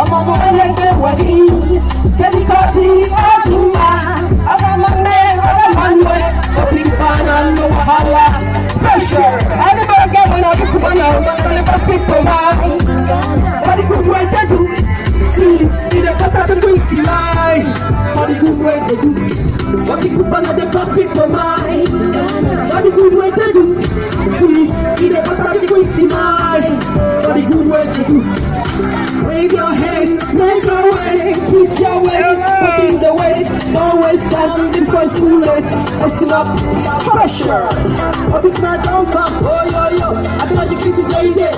Ọmọ ọmọ ẹlẹgbẹ́ wà ní. way to do. What you coupon at the people mind. For the good way to do. See, see the past at the quick. For the good way to do. Wave your hands, make your way, twist your waist, put in the waist. Don't waste time, the first too late. Up, pressure. A big man on top, oh yo yo. I be like you're day day.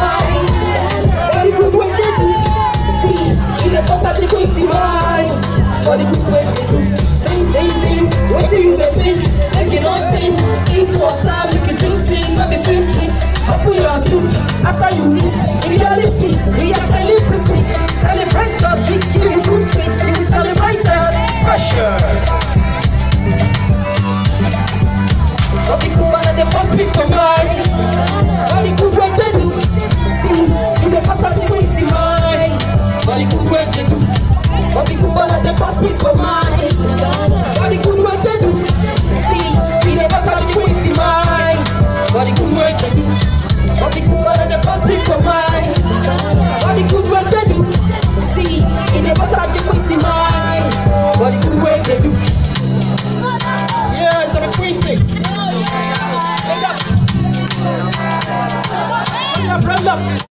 the gospel the do, in the past people mine. The to. up.